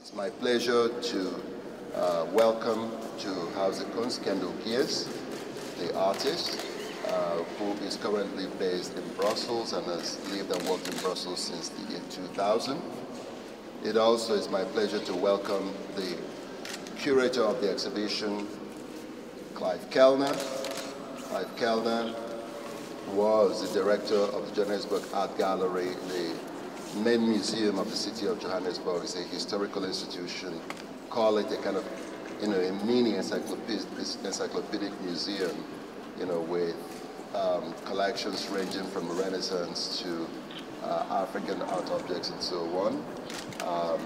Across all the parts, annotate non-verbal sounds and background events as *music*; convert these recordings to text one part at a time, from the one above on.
It's my pleasure to uh, welcome to Kunst Kendell Geers, the artist, uh, who is currently based in Brussels and has lived and worked in Brussels since the year 2000. It also is my pleasure to welcome the curator of the exhibition, Clive Kellner. Clive Kellner was the director of the Johannesburg Art Gallery, the main museum of the city of Johannesburg. is a historical institution. Call it a kind of, you know, a mini encyclopedic, museum, you know, with um, collections ranging from Renaissance to uh, African art objects and so on. Um,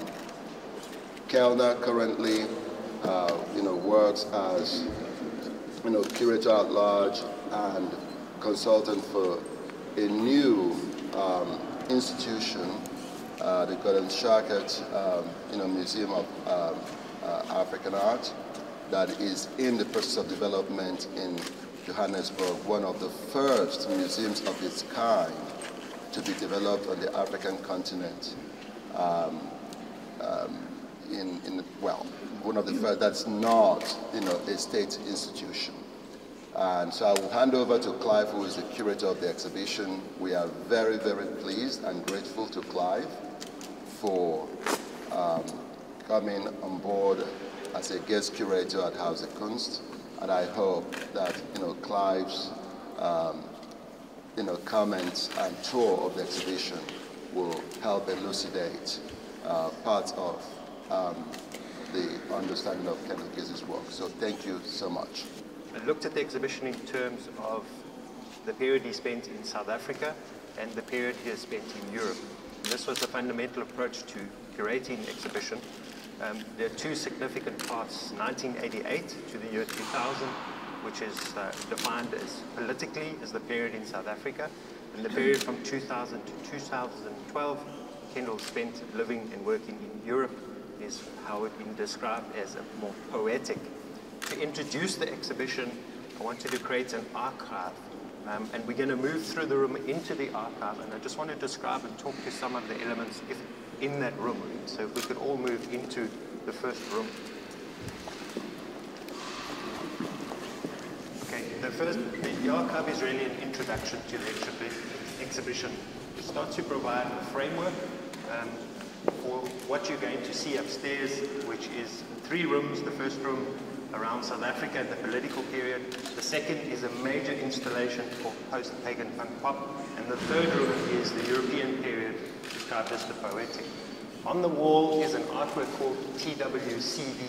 Kellner currently, uh, you know, works as, you know, curator at large and consultant for a new um, institution, uh, the Gordon Schachat um, you know, Museum of um, uh, African Art, that is in the process of development in Johannesburg, one of the first museums of its kind to be developed on the African continent. Um, um, in, in, well, one of the first that's not, you know, a state institution. And so I will hand over to Clive, who is the curator of the exhibition. We are very, very pleased and grateful to Clive for um, coming on board as a guest curator at Huis Kunst. And I hope that, you know, Clive's, um, you know, comments and tour of the exhibition will help elucidate uh, parts of um, the understanding of Kendell Geers' work. So thank you so much. Looked at the exhibition in terms of the period he spent in South Africa and the period he has spent in Europe. And this was the fundamental approach to curating the exhibition. Um, there are two significant parts, 1988 to the year 2000, which is uh, defined as politically as the period in South Africa, and the period from 2000 to 2012, Kendell spent living and working in Europe, is how it's been described as a more poetic to introduce the exhibition, I wanted to create an archive. Um, and we're going to move through the room into the archive. And I just want to describe and talk to some of the elements if, in that room. So if we could all move into the first room. Okay, the first, the, archive is really an introduction to the exhibi exhibition. It starts to provide a framework um, for what you're going to see upstairs, which is three rooms. The first room around South Africa in the political period. The second is a major installation for post-pagan punk pop. And the third room is the European period, described as the poetic. On the wall is an artwork called TWCV.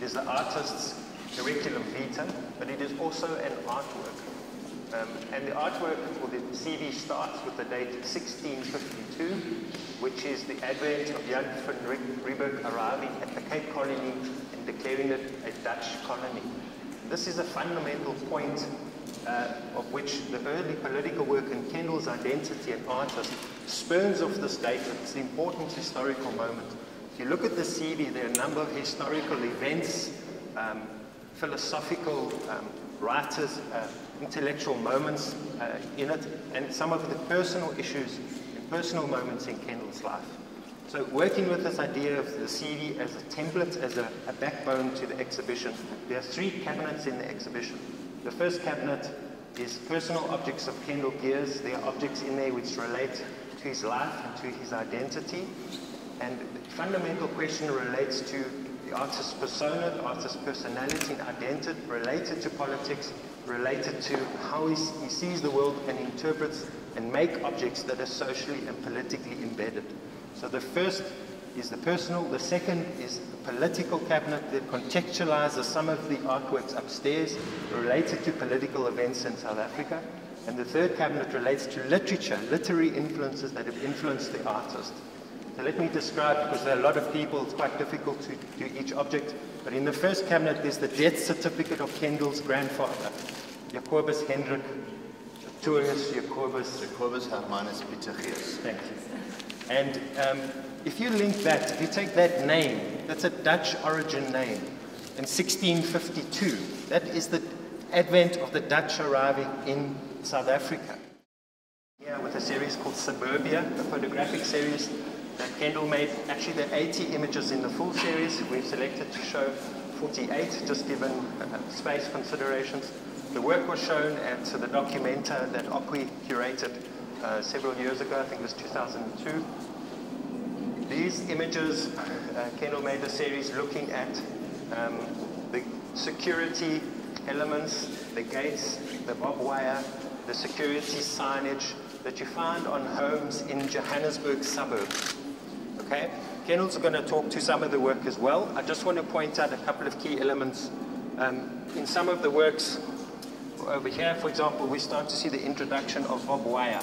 It is the artist's curriculum vitae, but it is also an artwork. Um, and the artwork, or the CV starts with the date 1652, which is the advent of Jan van Riebeeck arriving at the Cape Colony declaring it a Dutch colony. This is a fundamental point uh, of which the early political work in Kendell's identity and artist spurns off this date. It's an important historical moment. If you look at the CV, there are a number of historical events, um, philosophical um, writers, uh, intellectual moments uh, in it, and some of the personal issues and personal moments in Kendell's life. So working with this idea of the CV as a template, as a, a, backbone to the exhibition, there are three cabinets in the exhibition. The first cabinet is personal objects of Kendell Geers. There are objects in there which relate to his life and to his identity. And the fundamental question relates to the artist's persona, the artist's personality and identity, related to politics, related to how he, he sees the world and interprets and make objects that are socially and politically embedded. So the first is the personal, the second is the political cabinet that contextualizes some of the artworks upstairs related to political events in South Africa. And the third cabinet relates to literature, literary influences that have influenced the artist. So let me describe, because there are a lot of people, it's quite difficult to do each object. But in the first cabinet, there's the death certificate of Kendell's grandfather, Jacobus Hendrik Tourus Jacobus. Jacobus Hermanus Pieter Thank you. And um, if you link that, if you take that name, that's a Dutch origin name, in 1652, that is the advent of the Dutch arriving in South Africa. Yeah, with a series called Suburbia, a photographic series. that Kendell made. Actually, there are 80 images in the full series. We've selected to show 48, just given uh, space considerations. The work was shown at the Documenta that Okwui curated uh, several years ago, I think it was 2002. These images, uh, Kendell made a series looking at um, the security elements, the gates, the barbed wire, the security signage that you find on homes in Johannesburg suburbs. Okay? Kendell's going to talk to some of the work as well. I just want to point out a couple of key elements. Um, in some of the works over here, for example, we start to see the introduction of barbed wire.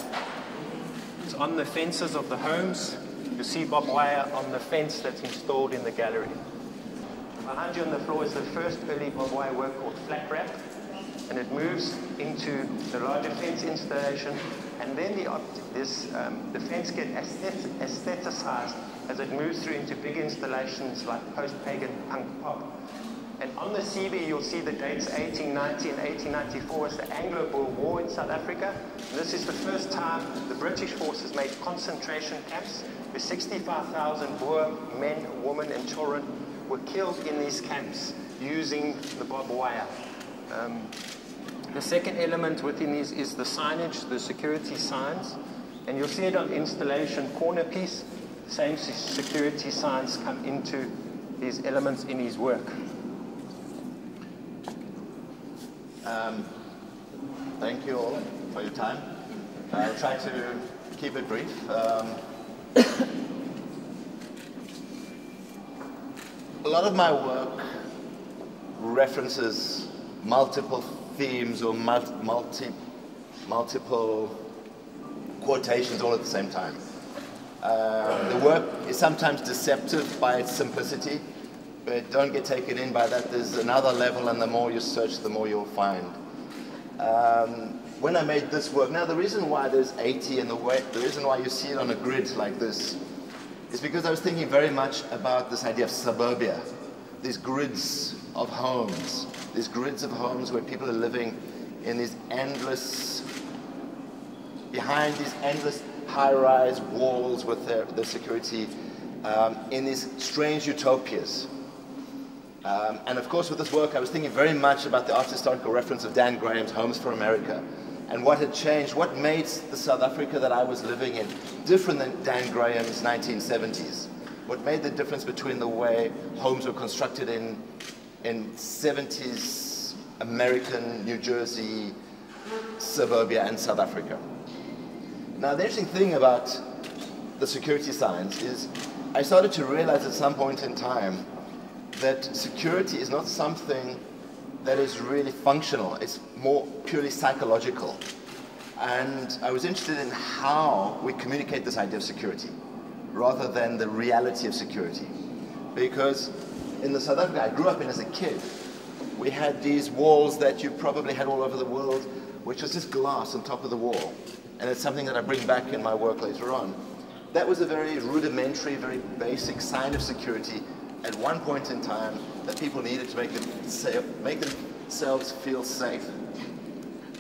It's on the fences of the homes. You see barbed wire on the fence that's installed in the gallery. Behind you on the floor is the first early barbed wire work called flat wrap, and it moves into the larger fence installation, and then the, this, um, the fence gets aestheticized as it moves through into big installations like post-pagan punk pop. And on the CV, you'll see the dates 1890 and 1894 as the Anglo-Boer War in South Africa. And this is the first time the British forces made concentration camps The 65,000 Boer men, women, and children were killed in these camps using the barbed wire. Um, the second element within these is the signage, the security signs. And you'll see it on installation corner piece. Same security signs come into these elements in his work. Um, thank you all for your time. I'll try to keep it brief. Um, a lot of my work references multiple themes or multi, multiple quotations all at the same time. Uh, the work is sometimes deceptive by its simplicity, but don't get taken in by that. There's another level, and the more you search, the more you'll find. Um, when I made this work, now the reason why there's 80 and the, way, the reason why you see it on a grid like this is because I was thinking very much about this idea of suburbia, these grids of homes, these grids of homes where people are living in these endless, behind these endless high-rise walls with their, their security, um, in these strange utopias. Um, and of course, with this work, I was thinking very much about the art historical reference of Dan Graham's Homes for America and what had changed, what made the South Africa that I was living in different than Dan Graham's 1970s. What made the difference between the way homes were constructed in in 70s American, New Jersey, suburbia, and South Africa. Now, the interesting thing about the security signs is I started to realize at some point in time that security is not something that is really functional, it's more purely psychological. And I was interested in how we communicate this idea of security rather than the reality of security. Because in the South Africa I grew up in as a kid, we had these walls that you probably had all over the world, which was just glass on top of the wall. And it's something that I bring back in my work later on. That was a very rudimentary, very basic sign of security at one point in time that people needed to make, them, make themselves feel safe.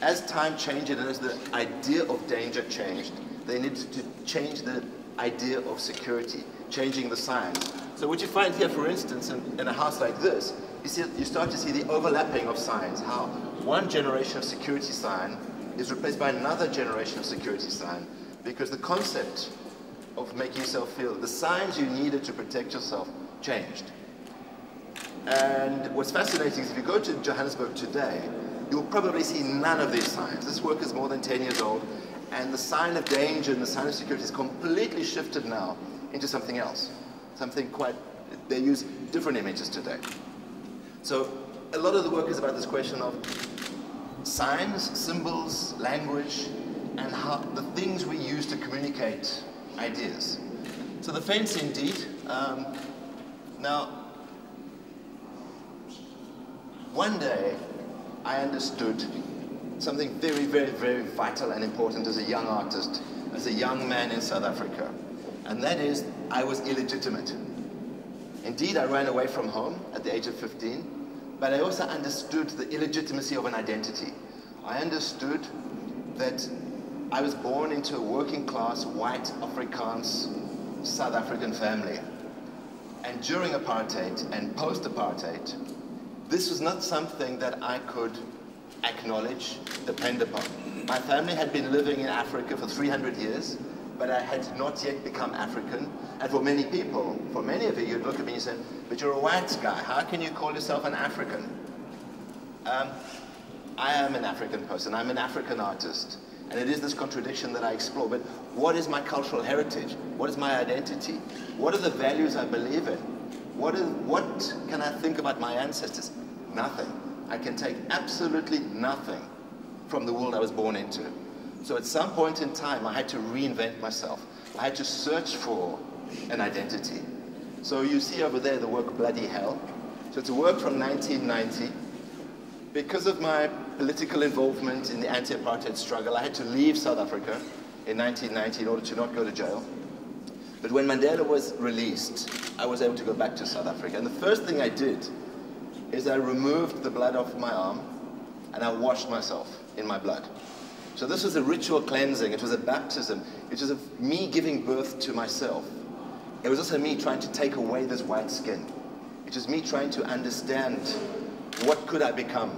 As time changed and as the idea of danger changed, they needed to change the idea of security, changing the signs. So what you find here, for instance, in, in a house like this, you, see, you start to see the overlapping of signs, how one generation of security sign is replaced by another generation of security sign, because the concept of making yourself feel, the signs you needed to protect yourself changed. And what's fascinating is if you go to Johannesburg today, you'll probably see none of these signs. This work is more than 10 years old, and the sign of danger and the sign of security is completely shifted now into something else something quite, they use different images today. So a lot of the work is about this question of signs, symbols, language, and how the things we use to communicate ideas. So the fence indeed, um, now, one day I understood something very, very, very vital and important as a young artist, as a young man in South Africa and that is I was illegitimate. Indeed, I ran away from home at the age of 15, but I also understood the illegitimacy of an identity. I understood that I was born into a working class white Afrikaans South African family. And during apartheid and post apartheid, this was not something that I could acknowledge, depend upon. My family had been living in Africa for 300 years, but I had not yet become African. And for many people, for many of you, you'd look at me and say, but you're a white guy. How can you call yourself an African? Um, I am an African person. I'm an African artist. And it is this contradiction that I explore. But what is my cultural heritage? What is my identity? What are the values I believe in? What, is, what can I think about my ancestors? Nothing. I can take absolutely nothing from the world I was born into. So at some point in time, I had to reinvent myself. I had to search for an identity. So you see over there the work Bloody Hell. So it's a work from 1990 because of my political involvement in the anti-apartheid struggle, I had to leave South Africa in 1990 in order to not go to jail. But when Mandela was released, I was able to go back to South Africa. And the first thing I did is I removed the blood off my arm and I washed myself in my blood. So this was a ritual cleansing. It was a baptism. It was me giving birth to myself. It was also me trying to take away this white skin. It was me trying to understand what could I become?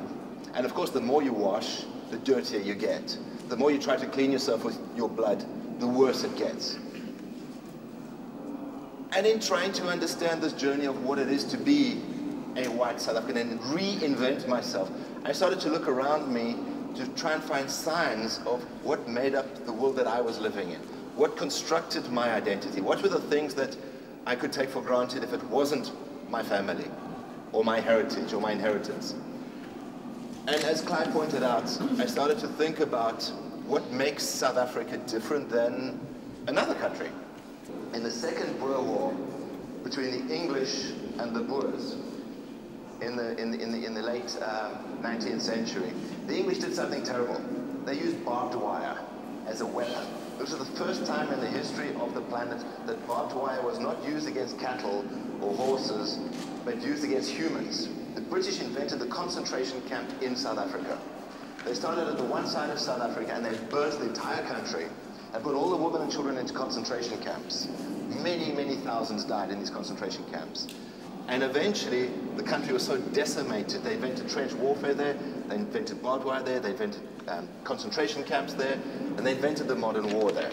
And of course, the more you wash, the dirtier you get. The more you try to clean yourself with your blood, the worse it gets. And in trying to understand this journey of what it is to be a white South African and reinvent myself, I started to look around me to try and find signs of what made up the world that I was living in. What constructed my identity? What were the things that I could take for granted if it wasn't my family? Or my heritage or my inheritance. And as Clive pointed out, I started to think about what makes South Africa different than another country. In the Second Boer War, between the English and the Boers, in the, in the, in the, in the late uh, 19th century, the English did something terrible. They used barbed wire as a weapon. This was the first time in the history of the planet that barbed wire was not used against cattle or horses, but used against humans. The British invented the concentration camp in South Africa. They started at the one side of South Africa and they burnt the entire country and put all the women and children into concentration camps. Many, many thousands died in these concentration camps. And eventually, the country was so decimated, they invented trench warfare there, they invented barbed wire there, they invented um, concentration camps there, and they invented the modern war there.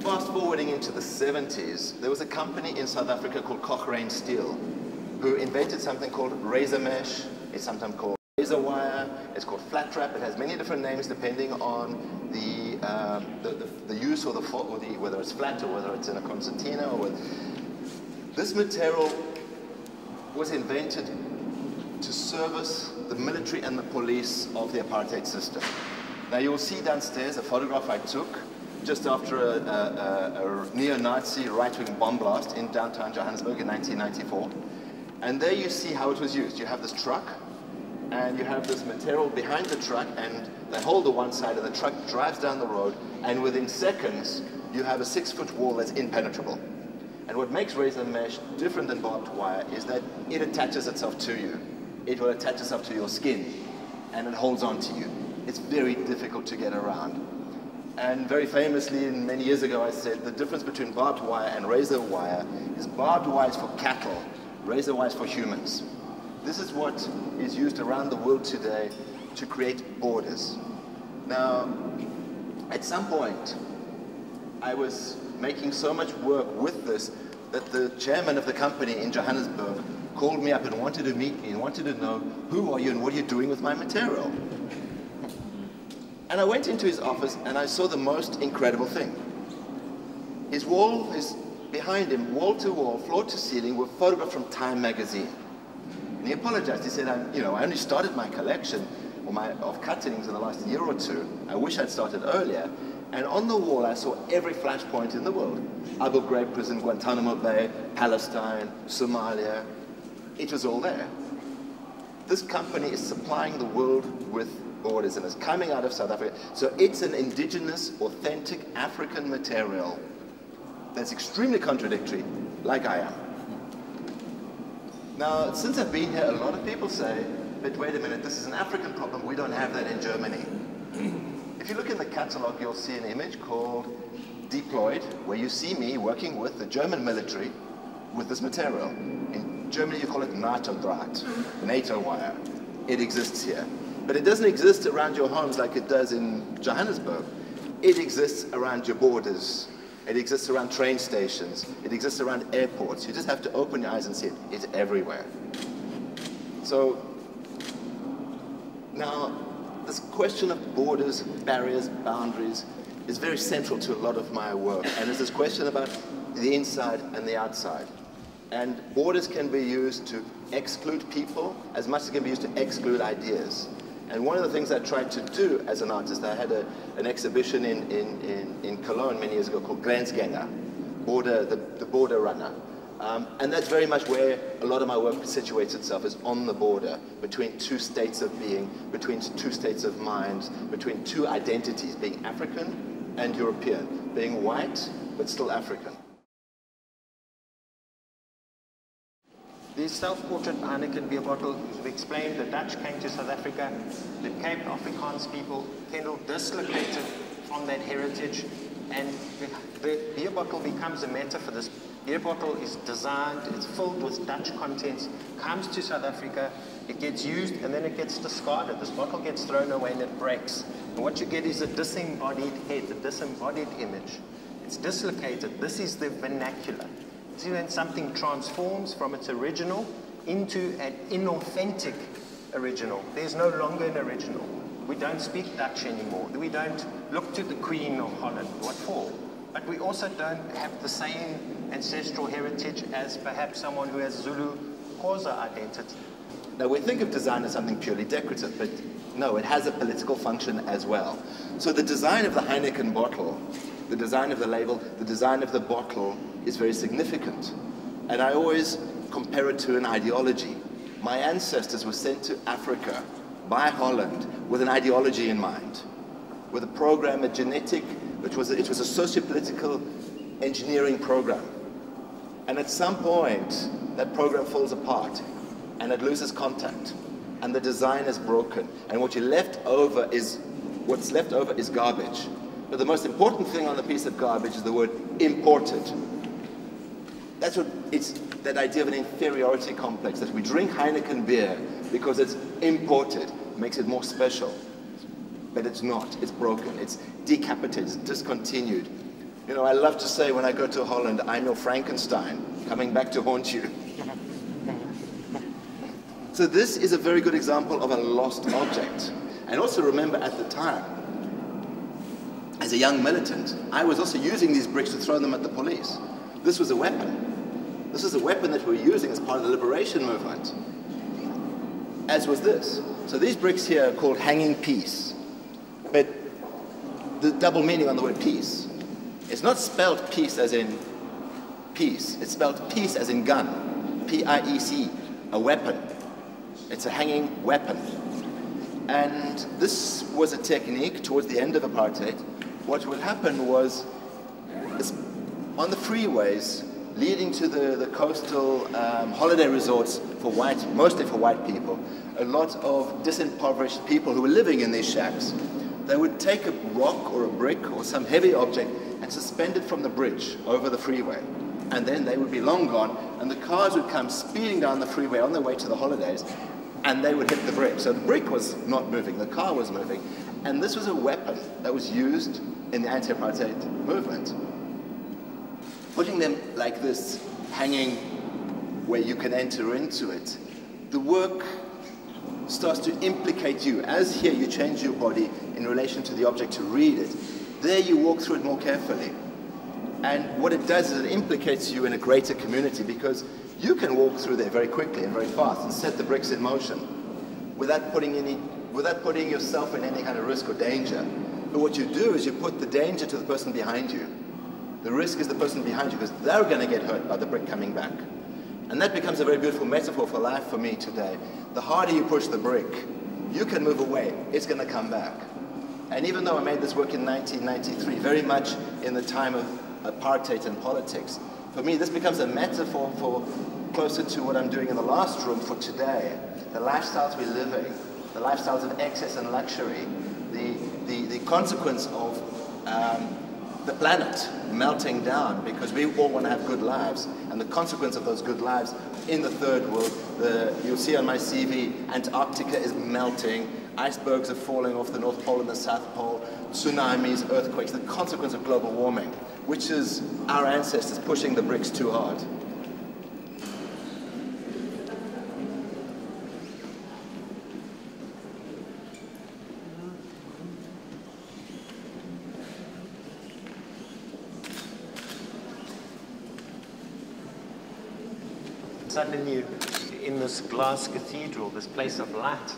Fast forwarding into the 70s, there was a company in South Africa called Cochrane Steel who invented something called razor mesh. It's sometimes called razor wire. It's called flat wrap. It has many different names depending on the, um, the, the, the, use or the, or the, whether it's flat or whether it's in a concertina or. This material was invented to service the military and the police of the apartheid system. Now you'll see downstairs a photograph I took just after a, a, a neo-Nazi right-wing bomb blast in downtown Johannesburg in 1994. And there you see how it was used. You have this truck, and you have this material behind the truck, and they hold the one side, and the truck drives down the road, and within seconds, you have a six-foot wall that's impenetrable. And what makes razor mesh different than barbed wire is that it attaches itself to you. It will attach itself to your skin, and it holds on to you. It's very difficult to get around. And very famously, many years ago, I said the difference between barbed wire and razor wire is barbed wire is for cattle, razor wire is for humans. This is what is used around the world today to create borders. Now, at some point, I was making so much work with this that the chairman of the company in Johannesburg called me up and wanted to meet me and wanted to know who are you and what are you doing with my material. And I went into his office and I saw the most incredible thing. His wall is behind him, wall to wall, floor to ceiling, were photographs from Time magazine. And he apologized. He said, I, you know, I only started my collection or my, of cuttings in the last year or two. I wish I'd started earlier. And on the wall, I saw every flashpoint in the world. Abu Ghraib prison, Guantanamo Bay, Palestine, Somalia. It was all there. This company is supplying the world with borders and is coming out of South Africa. So it's an indigenous, authentic African material that's extremely contradictory, like I am. Now, since I've been here, a lot of people say, but wait a minute, this is an African problem, we don't have that in Germany. If you look in the catalog, you'll see an image called Deployed, where you see me working with the German military with this material. In Germany, you call it NATO-Draht, NATO wire. It exists here. But it doesn't exist around your homes like it does in Johannesburg. It exists around your borders. It exists around train stations. It exists around airports. You just have to open your eyes and see it. It's everywhere. So now, this question of borders, barriers, boundaries is very central to a lot of my work. And it's this question about the inside and the outside. And borders can be used to exclude people as much as it can be used to exclude ideas. And one of the things I tried to do as an artist, I had a, an exhibition in, in, in, in Cologne many years ago called Grenzgänger, border, the, the border runner. Um, and that's very much where a lot of my work situates itself, is on the border between two states of being, between two states of mind, between two identities, being African and European, being white but still African. The self-portrait Heineken beer bottle, as we explained, the Dutch came to South Africa, the Cape Afrikaans people, Kendell dislocated from that heritage, and the, the beer bottle becomes a metaphor. For this beer bottle is designed, it's filled with Dutch contents, comes to South Africa, it gets used, and then it gets discarded. This bottle gets thrown away and it breaks. And what you get is a disembodied head, a disembodied image. It's dislocated. This is the vernacular. When something transforms from its original into an inauthentic original. There's no longer an original. We don't speak Dutch anymore. We don't look to the Queen of Holland. What for? But we also don't have the same ancestral heritage as perhaps someone who has Zulu Xhosa identity. Now, we think of design as something purely decorative, but no, it has a political function as well. So the design of the Heineken bottle, the design of the label, the design of the bottle is very significant. And I always compare it to an ideology. My ancestors were sent to Africa by Holland with an ideology in mind, with a program, a genetic, which was a, it was a socio-political engineering program. And at some point, that program falls apart and it loses contact and the design is broken. And what you left over is, what's left over is garbage. But the most important thing on the piece of garbage is the word imported. That's what it's that idea of an inferiority complex that we drink Heineken beer because it's imported makes it more special. But it's not. It's broken. It's decapitated. It's discontinued. You know, I love to say when I go to Holland, I'm your Frankenstein coming back to haunt you. *laughs* so this is a very good example of a lost object. And also remember at the time, as a young militant, I was also using these bricks to throw them at the police. This was a weapon. This is a weapon that we're using as part of the liberation movement, as was this. So these bricks here are called hanging peace, but the double meaning on the word peace. It's not spelled peace as in peace. It's spelled peace as in gun, P-I-E-C, a weapon. It's a hanging weapon. And this was a technique towards the end of apartheid. What would happen was, on the freeways, leading to the, the coastal um, holiday resorts for white, mostly for white people, a lot of disimpoverished people who were living in these shacks. They would take a rock or a brick or some heavy object and suspend it from the bridge over the freeway. And then they would be long gone, and the cars would come speeding down the freeway on their way to the holidays, and they would hit the brick. So the brick was not moving, the car was moving. And this was a weapon that was used in the anti-apartheid movement putting them like this, hanging where you can enter into it, the work starts to implicate you. As here you change your body in relation to the object to read it, there you walk through it more carefully. And what it does is it implicates you in a greater community because you can walk through there very quickly and very fast and set the bricks in motion without putting, any, without putting yourself in any kind of risk or danger. But what you do is you put the danger to the person behind you. The risk is the person behind you because they're going to get hurt by the brick coming back. And that becomes a very beautiful metaphor for life for me today. The harder you push the brick, you can move away, it's going to come back. And even though I made this work in 1993, very much in the time of apartheid and politics, for me this becomes a metaphor for closer to what I'm doing in the last room for today. The lifestyles we're living, the lifestyles of excess and luxury, the, the, the consequence of um, the planet melting down because we all want to have good lives. And the consequence of those good lives in the third world, the, you'll see on my CV, Antarctica is melting, icebergs are falling off the North Pole and the South Pole, tsunamis, earthquakes, the consequence of global warming, which is our ancestors pushing the bricks too hard. Suddenly you in this glass cathedral, this place of light.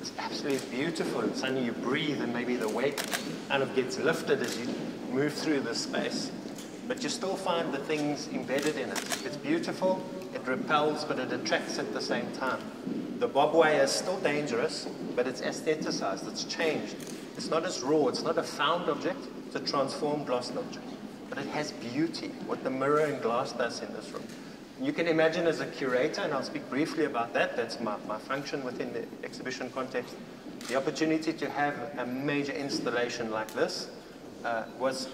It's absolutely beautiful. And suddenly you breathe and maybe the weight kind of gets lifted as you move through this space. But you still find the things embedded in it. It's beautiful, it repels, but it attracts at the same time. The barbed wire is still dangerous, but it's aestheticized, it's changed. It's not as raw, it's not a found object, it's a transformed lost object. But it has beauty, what the mirror and glass does in this room. You can imagine as a curator, and I'll speak briefly about that, that's my, my function within the exhibition context, the opportunity to have a major installation like this uh, was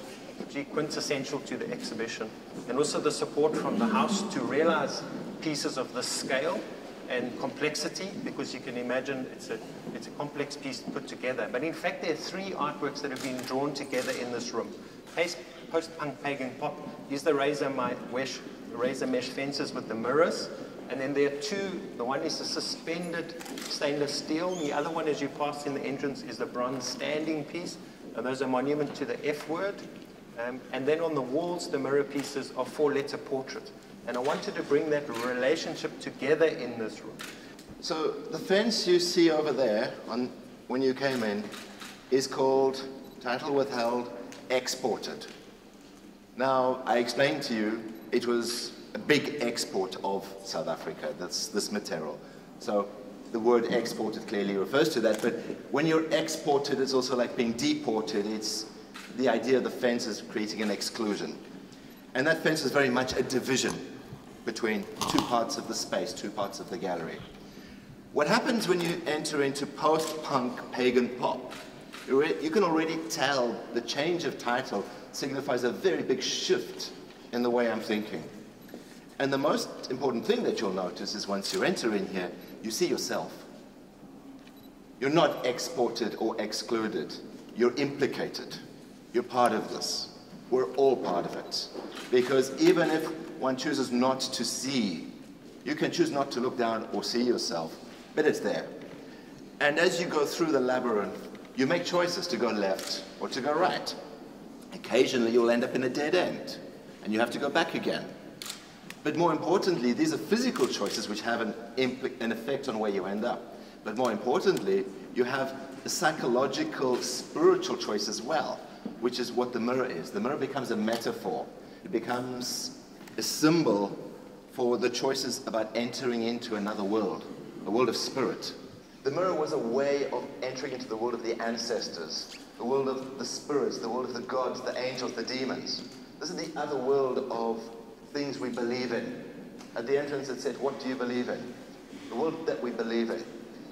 quintessential to the exhibition. And also the support from the house to realize pieces of this scale and complexity, because you can imagine it's a, it's a complex piece put together. But in fact, there are three artworks that have been drawn together in this room. Post-punk pagan pop, use the razor mesh razor mesh fences with the mirrors. And then there are two. The one is a suspended stainless steel. and The other one, as you pass in the entrance, is the bronze standing piece. And those are monument to the F word. Um, and then on the walls, the mirror pieces are four-letter portrait. And I wanted to bring that relationship together in this room. So the fence you see over there on, when you came in is called, title withheld, exported. Now, I explained to you it was a big export of South Africa, that's this material. So the word exported clearly refers to that, but when you're exported, it's also like being deported. It's the idea of the fence is creating an exclusion. And that fence is very much a division between two parts of the space, two parts of the gallery. What happens when you enter into post-punk pagan pop? You can already tell the change of title signifies a very big shift in the way I'm thinking. And the most important thing that you'll notice is once you enter in here, you see yourself. You're not exported or excluded. You're implicated. You're part of this. We're all part of it. Because even if one chooses not to see, you can choose not to look down or see yourself, but it's there. And as you go through the labyrinth, you make choices to go left or to go right. Occasionally, you'll end up in a dead end and you have to go back again. But more importantly, these are physical choices which have an, an effect on where you end up. But more importantly, you have a psychological, spiritual choice as well, which is what the mirror is. The mirror becomes a metaphor. It becomes a symbol for the choices about entering into another world, a world of spirit. The mirror was a way of entering into the world of the ancestors, the world of the spirits, the world of the gods, the angels, the demons. This is the other world of things we believe in. At the entrance it said, what do you believe in? The world that we believe in.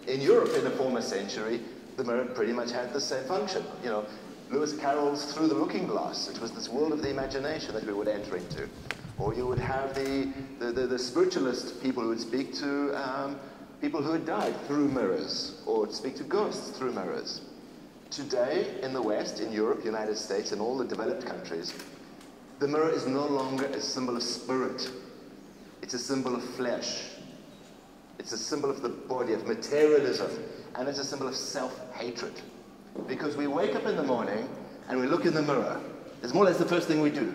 In Europe in the former century, the mirror pretty much had the same function. You know, Lewis Carroll's Through the Looking Glass, it was this world of the imagination that we would enter into. Or you would have the, the, the, the spiritualist people who would speak to um, people who had died through mirrors, or speak to ghosts through mirrors. Today, in the West, in Europe, United States, and all the developed countries, the mirror is no longer a symbol of spirit. It's a symbol of flesh. It's a symbol of the body, of materialism. And it's a symbol of self-hatred. Because we wake up in the morning and we look in the mirror. It's more or less the first thing we do.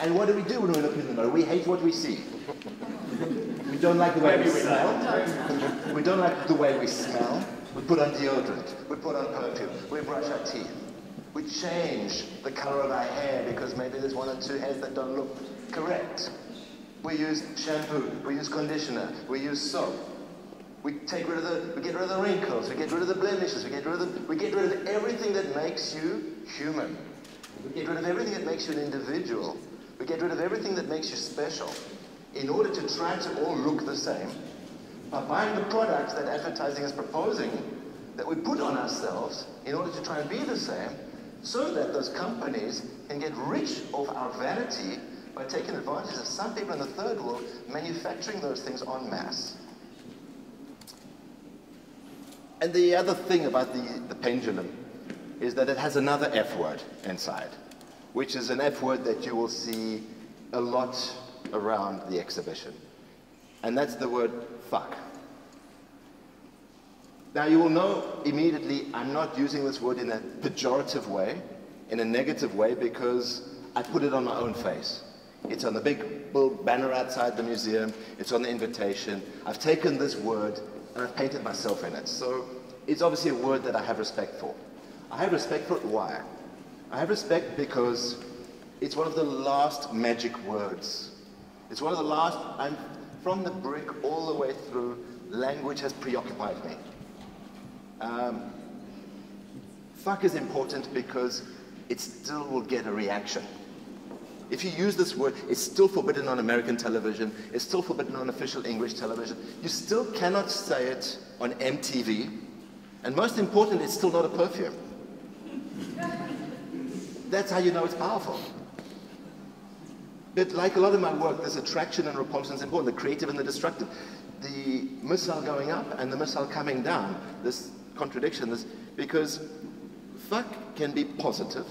And what do we do when we look in the mirror? We hate what we see. we don't like the way we smell. We don't like the way we smell. We put on deodorant. We put on perfume. We brush our teeth. We change the color of our hair because maybe there's one or two hairs that don't look correct. We use shampoo, we use conditioner, we use soap. We take rid of the, we get rid of the wrinkles, we get rid of the blemishes, we get rid of the, we get rid of everything that makes you human. We get rid of everything that makes you an individual. We get rid of everything that makes you special in order to try to all look the same. By buying the products that advertising is proposing, that we put on ourselves in order to try and be the same so that those companies can get rich off our vanity by taking advantage of some people in the third world manufacturing those things en masse. And the other thing about the, the pendulum is that it has another F word inside, which is an F word that you will see a lot around the exhibition. And that's the word fuck. Now, you will know immediately I'm not using this word in a pejorative way, in a negative way, because I put it on my own face. It's on the big banner outside the museum, it's on the invitation. I've taken this word and I've painted myself in it. So it's obviously a word that I have respect for. I have respect for it. Why? I have respect because it's one of the last magic words. It's one of the last, I'm from the brick all the way through, language has preoccupied me. Um, fuck is important because it still will get a reaction. If you use this word, it's still forbidden on American television, it's still forbidden on official English television. You still cannot say it on MTV, and most important, it's still not a perfume. That's how you know it's powerful. But like a lot of my work, there's attraction and repulsion is important, the creative and the destructive. The missile going up and the missile coming down, this contradiction, this, because fuck can be positive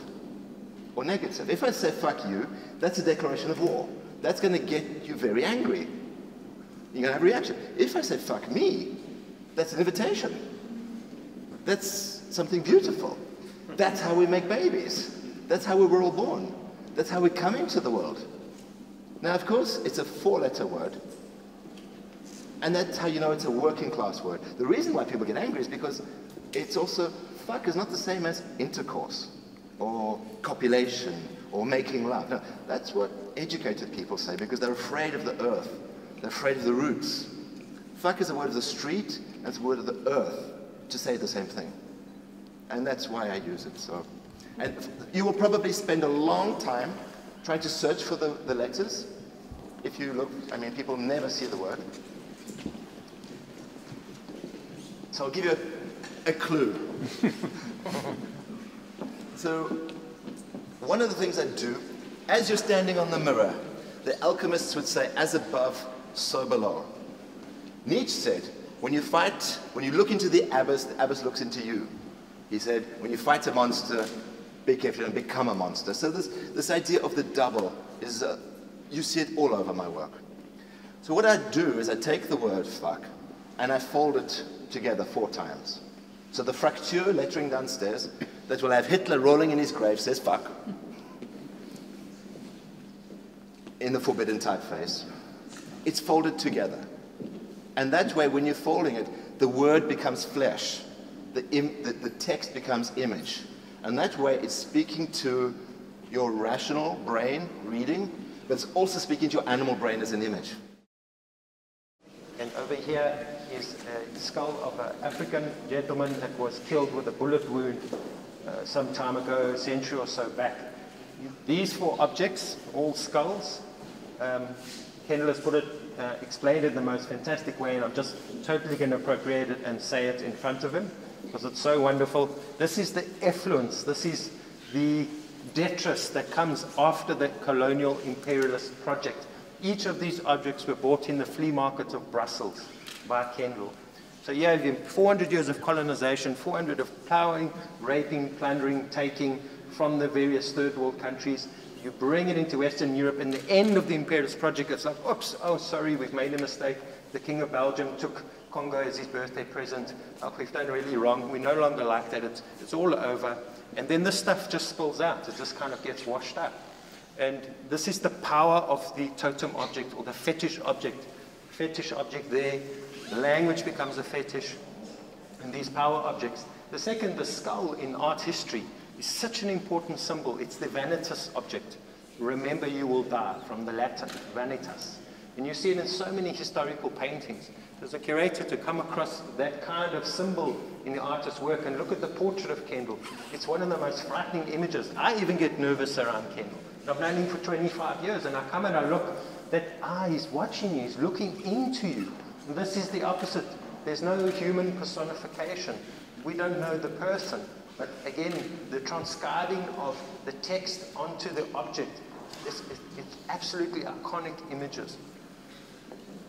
or negative. If I say fuck you, that's a declaration of war. That's going to get you very angry. You're going to have a reaction. If I say fuck me, that's an invitation. That's something beautiful. That's how we make babies. That's how we were all born. That's how we come into the world. Now, of course, it's a four-letter word. And that's how you know it's a working class word. The reason why people get angry is because it's also, fuck is not the same as intercourse or copulation or making love. No, that's what educated people say because they're afraid of the earth. They're afraid of the roots. Fuck is a word of the street and it's a word of the earth to say the same thing. And that's why I use it. So, And you will probably spend a long time trying to search for the, the letters. If you look, I mean, people never see the word. So I'll give you a, a clue. *laughs* so one of the things I do, as you're standing on the mirror, the alchemists would say, as above, so below. Nietzsche said, when you fight, when you look into the abyss, the abyss looks into you. He said, when you fight a monster, be careful and become a monster. So this, this idea of the double is, uh, you see it all over my work. So what I do is I take the word fuck and I fold it together four times. So the Fraktur lettering downstairs that will have Hitler rolling in his grave says fuck in the forbidden typeface. It's folded together. And that way, when you're folding it, the word becomes flesh. The, the, the text becomes image. And that way, it's speaking to your rational brain reading, but it's also speaking to your animal brain as an image. And over here is a skull of an African gentleman that was killed with a bullet wound uh, some time ago, a century or so back. These four objects, all skulls, um, Kendell has put it, uh, explained it in the most fantastic way, and I'm just totally going to appropriate it and say it in front of him because it's so wonderful. This is the effluence, this is the detritus that comes after the colonial imperialist project. Each of these objects were bought in the flea market of Brussels by Kendell. So yeah, you have 400 years of colonization, 400 of plowing, raping, plundering, taking from the various third world countries. You bring it into Western Europe, and the end of the imperialist project, it's like, oops, oh, sorry, we've made a mistake. The King of Belgium took Congo as his birthday present. Oh, we've done really wrong. We no longer like that. It's, it's all over. And then this stuff just spills out. It just kind of gets washed up. And this is the power of the totem object or the fetish object. Fetish object there. The language becomes a fetish. And these power objects. The second, the skull in art history is such an important symbol. It's the vanitas object. Remember you will die from the Latin, vanitas. And you see it in so many historical paintings. There's a curator to come across that kind of symbol in the artist's work and look at the portrait of Kendell. It's one of the most frightening images. I even get nervous around Kendell. I've known him for 25 years and I come and I look, that eye is watching you, he's looking into you. And this is the opposite. There's no human personification. we don't know the person. But again, the transcribing of the text onto the object, it's, it's absolutely iconic images.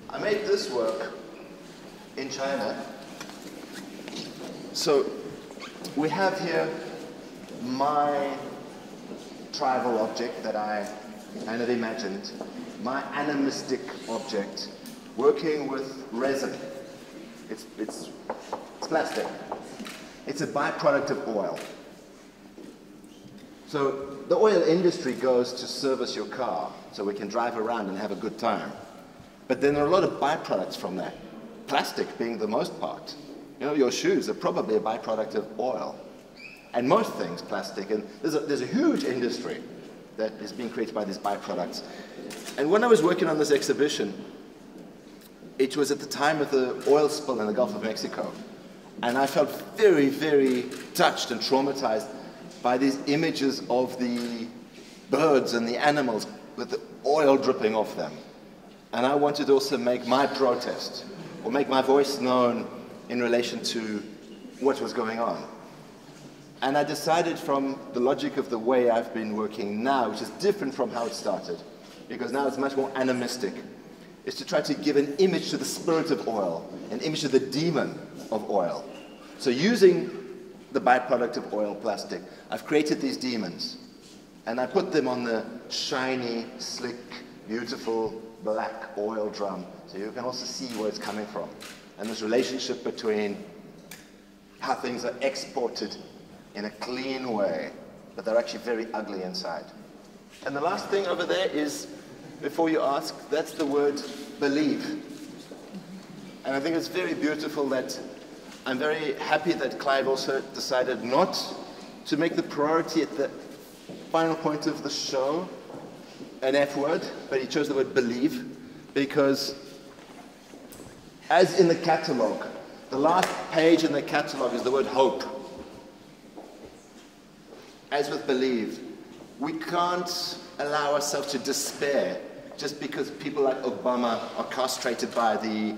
I made this work in China. So we have here my tribal object that I kind of imagined, my animistic object, working with resin. It's, it's, it's plastic. It's a byproduct of oil. So the oil industry goes to service your car so we can drive around and have a good time. But then there are a lot of byproducts from that, plastic being the most part. You know, your shoes are probably a byproduct of oil. And most things plastic. And there's a, there's a huge industry that is being created by these byproducts. And when I was working on this exhibition, it was at the time of the oil spill in the Gulf of Mexico. And I felt very, very touched and traumatized by these images of the birds and the animals with the oil dripping off them. And I wanted to also make my protest or make my voice known in relation to what was going on. And I decided from the logic of the way I've been working now, which is different from how it started, because now it's much more animistic, is to try to give an image to the spirit of oil, an image to the demon of oil. So using the byproduct of oil, plastic, I've created these demons. And I put them on the shiny, slick, beautiful black oil drum. So you can also see where it's coming from. And this relationship between how things are exported in a clean way, but they're actually very ugly inside. And the last thing over there is, before you ask, that's the word believe. And I think it's very beautiful that I'm very happy that Clive also decided not to make the priority at the final point of the show an F word, but he chose the word believe because, as in the catalogue, the last page in the catalogue is the word hope as with believe, we can't allow ourselves to despair just because people like Obama are castrated by the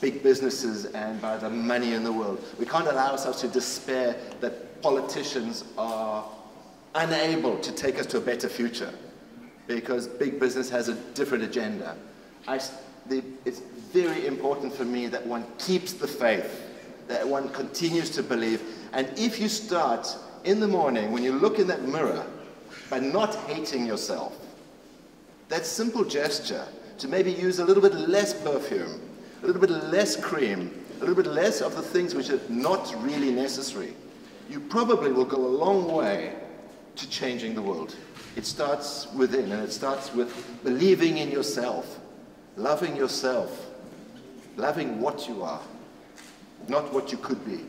big businesses and by the money in the world. We can't allow ourselves to despair that politicians are unable to take us to a better future because big business has a different agenda. I, the, it's very important for me that one keeps the faith, that one continues to believe. And if you start in the morning when you look in that mirror by not hating yourself, that simple gesture to maybe use a little bit less perfume, a little bit less cream, a little bit less of the things which are not really necessary, you probably will go a long way to changing the world. It starts within, and it starts with believing in yourself, loving yourself, loving what you are, not what you could be.